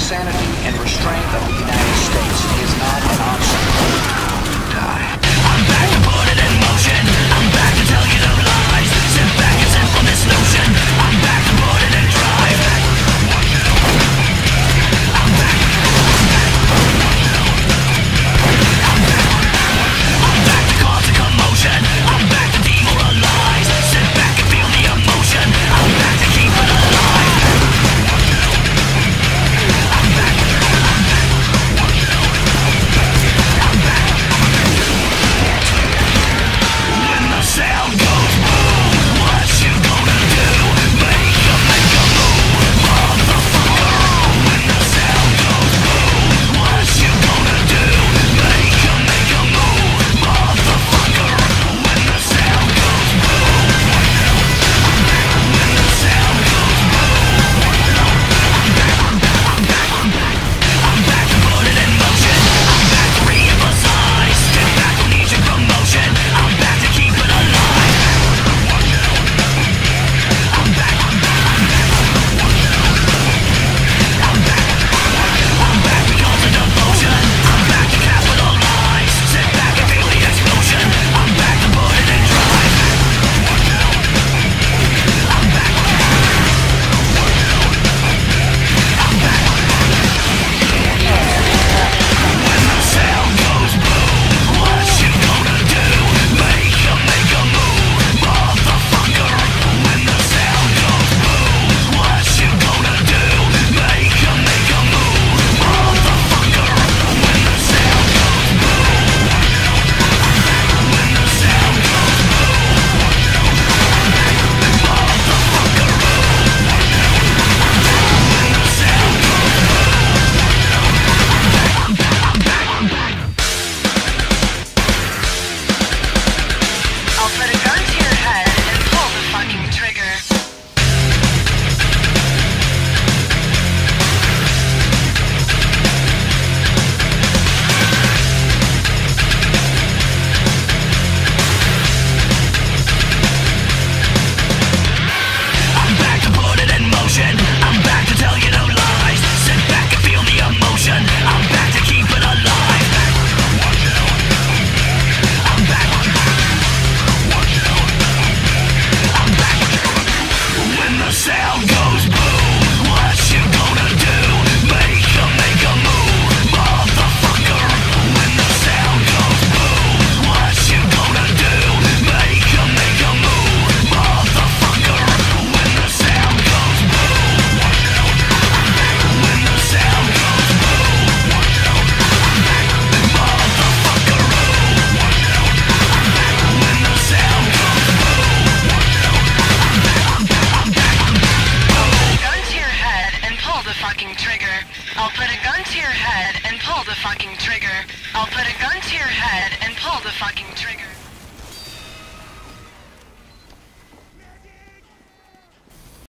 sanity and restraint of the United States is not an option. sound goes fucking trigger. I'll put a gun to your head and pull the fucking trigger. I'll put a gun to your head and pull the fucking trigger.